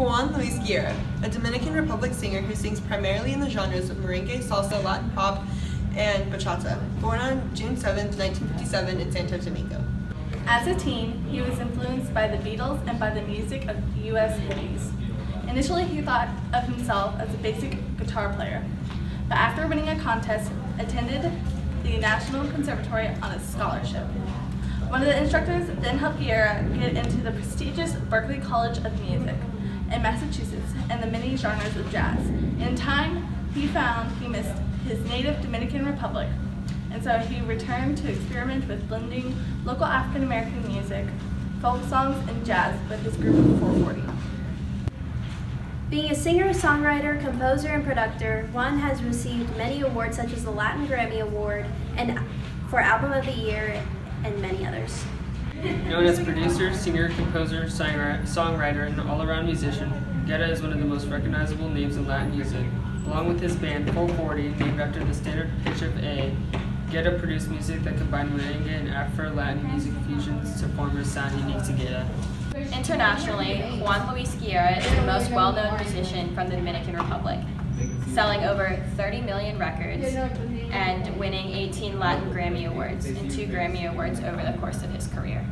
Juan Luis Guerra, a Dominican Republic singer who sings primarily in the genres of merengue, salsa, Latin pop, and bachata, born on June 7, 1957 in Santo Domingo. As a teen, he was influenced by the Beatles and by the music of U.S. hippies. Initially, he thought of himself as a basic guitar player, but after winning a contest, attended the National Conservatory on a scholarship. One of the instructors then helped Guerra get into the prestigious Berklee College of Music in Massachusetts and the many genres of jazz. In time, he found he missed his native Dominican Republic, and so he returned to experiment with blending local African American music, folk songs, and jazz with his group of 440. Being a singer, songwriter, composer, and producer, Juan has received many awards such as the Latin Grammy Award and for Album of the Year and many others. Known as producer, singer, composer, songwriter, and all-around musician, Guerra is one of the most recognizable names in Latin music. Along with his band 440, named after the standard pitch of A, Guerra produced music that combined merengue and Afro-Latin music fusions to form a sound unique to Guerra. Internationally, Juan Luis Guerra is the most well-known musician from the Dominican Republic, selling over 30 million records and winning 18 Latin Grammy Awards and two Grammy Awards over the course of his career.